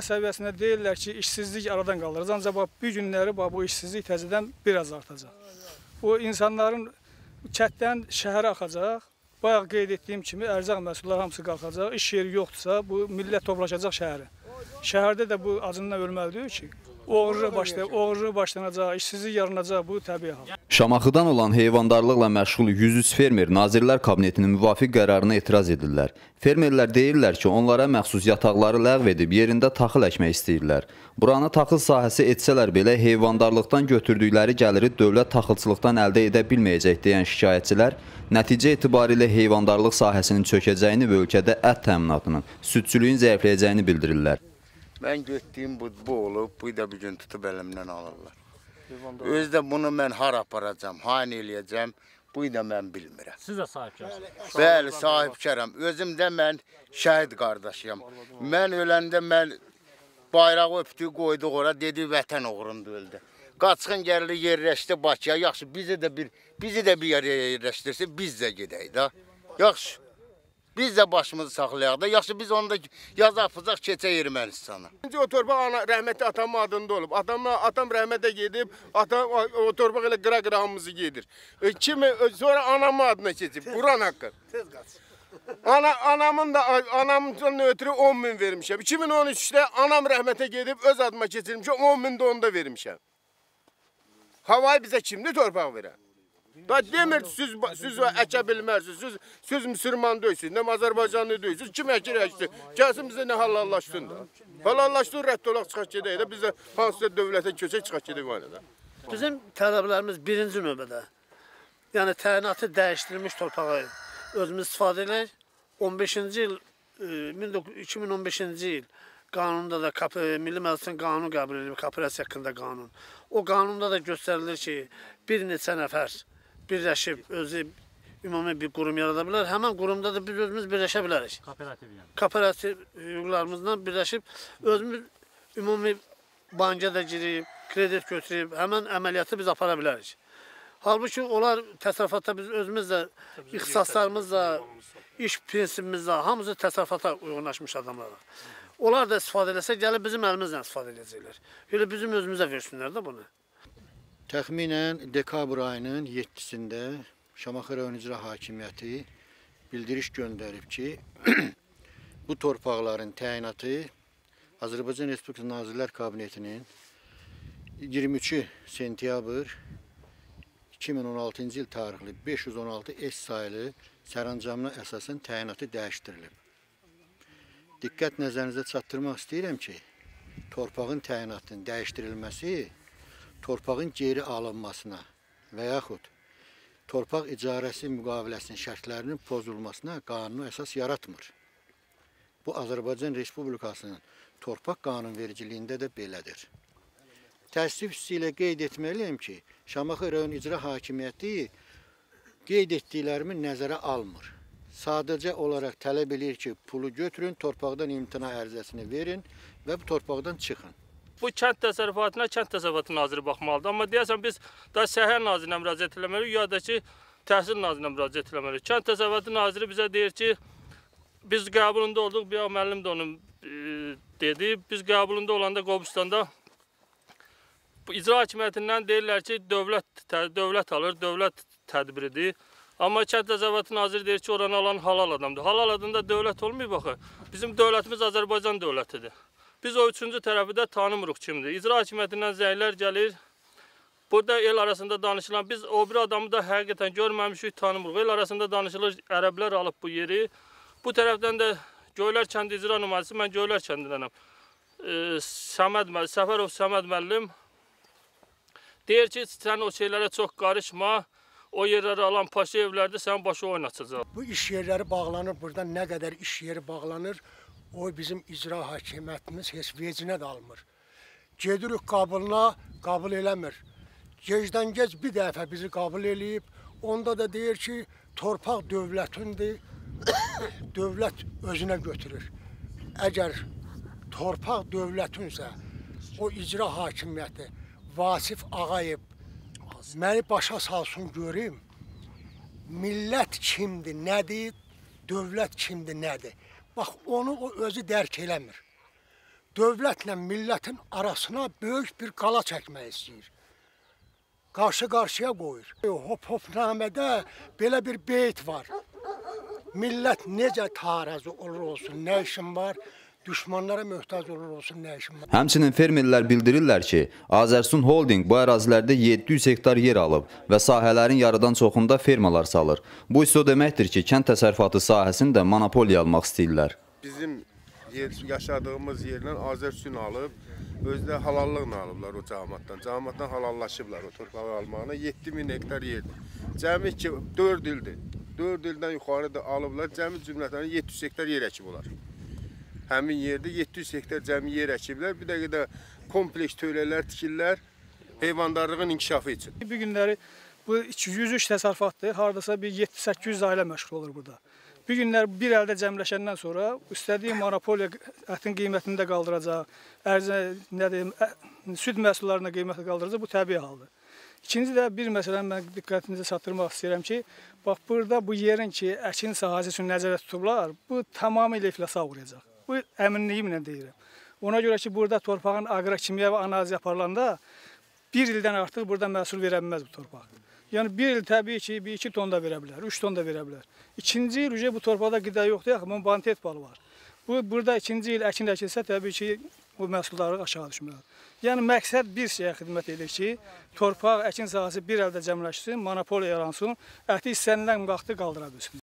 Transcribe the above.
dövlət səviyyəsində deyirlər ki, işsizlik aradan qaldıracaq. Ancaq bax, bu günləri bax, bu işsizlik təzədən biraz artacaq. Bu insanların kətdən şəhərə axacaq. Bayaq qeyd etdiyim kimi ərzaq məhsulları hamısı qalxacaq. İş yeri yoxdursa, bu millət toplaşacaq şəhərə. Şəhərdə də bu acından ölməlidir ki, oğurluq başlayıb, oğurluq başlanacaq, işsizlik yaranacaq, bu təbii hal. Şamaxıdan olan heyvandarlıqla məşğul 103 fermer Nazirlər Kabinetinin müvafiq qərarına etiraz edirlər. Fermerlər deyirlər ki, onlara məxsus yataqları ləğv edib yerində taxıl əkmək istəyirlər. Buranı taxıl sahəsi etsələr belə heyvandarlıqdan götürdükləri gəliri dövlət taxılçılıqdan əldə edə bilməyəcək deyən şikayətçilər nəticə etibarilə heyvandarlıq sahəsinin çökəcəyini və ölkədə ət təminatının, südçülüyün zəifləyəcəyini bildirirlər. Mən getdiyim bu, bu olub, bu da bir gün tutub əlimdən alırlar. Özdə bunu mən hara aparacam, hayn eləyəcəm, bu da mən bilmirəm. Siz də sahibkarsınız. Bəli, sahibkaram. Özüm də mən şəhid qardaşıyam. Mən öləndə mən bayrağı öpdü, qoyduq ora, dedi vətən uğrunda öldü. Qaçqın gəldi yerləşdi Bakıya. Yaxşı, bizi də bir bizi də bir yerə yerləşdirsə, biz də gedək də. Yaxşı. Biz də başımızı saxlayaq da. Yaxşı biz onda yazaq-fızaq keçək Ermənistana. İkinci o torpaq ana rəhmətli atamın adında olub. Atam atam rəhmətə gedib, atam o torpaq elə qıra-qıra hamımızı gedir. E, kimi e, sonra anamın adına keçib. Quran haqqı. Tez qaç. Ana anamın da anamdan ötürü 10 min vermişəm. 2013-də anam rəhmətə gedib öz adıma keçirmişəm. 10 min də onda vermişəm. Havayı bizə kimdir torpaq verən? Da demir siz siz əkə bilmərsiniz. Siz siz müsəlman deyilsiniz, nə Azərbaycanlı deyilsiniz. Kim əkir əksin? Gəlsin bizə nə halallaşsın da. Halallaşsın rədd olaq çıxaq gedək də bizə hansısa dövlətə köçək çıxaq gedək var da. Bizim tələblərimiz birinci növbədə yəni təyinatı dəyişdirilmiş torpağı özümüz istifadə edək. 15-ci il e, 2015-ci il qanunda da Milli Məclisin qanunu qəbul edilib, kooperasiya haqqında qanun. O qanunda da göstərilir ki, bir neçə nəfər birləşib özü ümumi bir qurum yarada bilər. Həmin qurumda da biz özümüz birləşə bilərik. Kooperativ yəni. Kooperativ hüquqlarımızla birləşib özümüz ümumi banka da girib, kredit götürüb, həmin əməliyyatı biz apara bilərik. Halbuki onlar təsərrüfatda biz özümüz də ixtisaslarımızla, iş prinsipimizlə hamısı təsərrüfata uyğunlaşmış adamlardır. Onlar da istifadə eləsə, gəlib bizim əlimizlə istifadə edəcəklər. Elə bizim özümüzə versinlər də bunu. Təxminən dekabr ayının 7-sində Şamaxı rayon icra hakimiyyəti bildiriş göndərib ki, bu torpaqların təyinatı Azərbaycan Respublikası Nazirlər Kabinetinin 23 sentyabr 2016-cı il tarixli 516 S sayılı sərəncamına əsasən təyinatı dəyişdirilib. Diqqət nəzərinizə çatdırmaq istəyirəm ki, torpağın təyinatının dəyişdirilməsi torpağın geri alınmasına və yaxud torpaq icarəsi müqaviləsinin şərtlərinin pozulmasına qanunu əsas yaratmır. Bu Azərbaycan Respublikasının torpaq qanunvericiliyində də belədir. Təəssüf hissi ilə qeyd etməliyəm ki, Şamaxı rayon icra hakimiyyəti qeyd etdiklərimi nəzərə almır. Sadəcə olaraq tələb eləyir ki, pulu götürün, torpaqdan imtina ərizəsini verin və bu torpaqdan çıxın. Bu kənd təsərrüfatına kənd təsərrüfatı naziri baxmalıdır. Amma deyəsən biz da səhər nazirinə müraciət etməliyik, ya da ki, təhsil nazirinə müraciət etməliyik. Kənd təsərrüfatı naziri bizə deyir ki, biz qəbulunda olduq, bir müəllim də onu e, dedi. Biz qəbulunda olanda Qobustanda icra hakimiyyətindən deyirlər ki, dövlət dövlət alır, dövlət tədbiridir. Amma kənd təsərrüfatı naziri deyir ki, oranı alan halal adamdır. Halal adında dövlət olmayıb axı. Bizim dövlətimiz Azərbaycan dövlətidir. Biz o üçüncü tərəfi də tanımırıq kimdir. İcra hakimiyyətindən zəylər gəlir. Burada el arasında danışılan, biz o bir adamı da həqiqətən görməmişik, tanımırıq. El arasında danışılır, ərəblər alıb bu yeri. Bu tərəfdən də Göylər kəndi icra nümayəndəsi, mən Göylər kəndindənəm. E, Səməd müəllim, Səfərov Səməd müəllim deyir ki, sən o şeylərə çox qarışma. O yerləri alan paşa evlərdə sənin başı oynatacaq. Bu iş yerləri bağlanır, burada nə qədər iş yeri bağlanır, o bizim icra hakimiyyətimiz heç vecinə də almır. Gedirik qabılına, qabıl eləmir. Gecdən gec bir dəfə bizi qabıl eləyib, onda da deyir ki, torpaq dövlətindir, dövlət özünə götürür. Əgər torpaq dövlətinsə, o icra hakimiyyəti Vasif Ağayev məni başa salsın görüm, millət kimdir, nədir, dövlət kimdir, nədir? Bax, onu o özü dərk eləmir. dövlətlə millətin arasına böyük bir qala çəkmək istəyir. Qarşı-qarşıya qoyur. Hop-hopnamədə belə bir beyt var. Millət necə tarazı olur olsun, nə işin var? Düşmanlara möhtac olur olsun, nə işin var? Həmçinin fermerlər bildirirlər ki, Azərsun Holding bu ərazilərdə 700 hektar yer alıb və sahələrin yarıdan çoxunda fermalar salır. Bu isə o deməkdir ki, kənd təsərrüfatı sahəsində monopoliya almaq istəyirlər. Bizim yer, yaşadığımız yerdən Azərsun alıb, özdə halallıqla alıblar o cəmaatdan. Cəmaatdan halallaşıblar o torpağı almağına 7000 hektar yerdir. Cəmi ki 4 ildir. 4 ildən yuxarı da alıblar. Cəmi cümlətən 700 hektar yer əkiblər. Həmin yerdə 700 hektar cəmi yer əkiblər. Bir dəqiqə də kompleks tövlələr tikirlər heyvandarlığın inkişafı üçün. Bu günləri bu 203 təsərrüfatdır. Hardasa bir 7-800 ailə məşğul olur burada. Bu günlər bir əldə cəmləşəndən sonra istədiyi monopoliya ətin qiymətini də qaldıracaq, ərzə nə deyim, ə, süd məhsullarına qiyməti qaldıracaq. Bu təbii haldır. İkinci də bir məsələni mən diqqətinizə çatdırmaq istəyirəm ki, bax burada bu yerin ki, əkin sahəsi üçün nəzərdə tutublar, bu tamamilə iflasa uğrayacaq. Bu əminliyimlə deyirəm. Ona görə ki, burada torpağın aqrokimyəvi analizi aparılanda bir ildən artıq burada məhsul verə bilməz bu torpaq. Yəni bir il təbii ki, bir 2 ton da verə bilər, 3 ton da verə bilər. İkinci il bu torpaqda qida yoxdur, yaxı bunun bantet balı var. Bu burada ikinci il əkin əkilsə təbii ki, bu məhsuldarlıq aşağı düşməlidir. Yəni məqsəd bir şeyə xidmət edir ki, torpaq, əkin sahəsi bir əldə cəmləşsin, monopoliya yaransın, əti istənilən vaxtı qaldıra bilsinlər.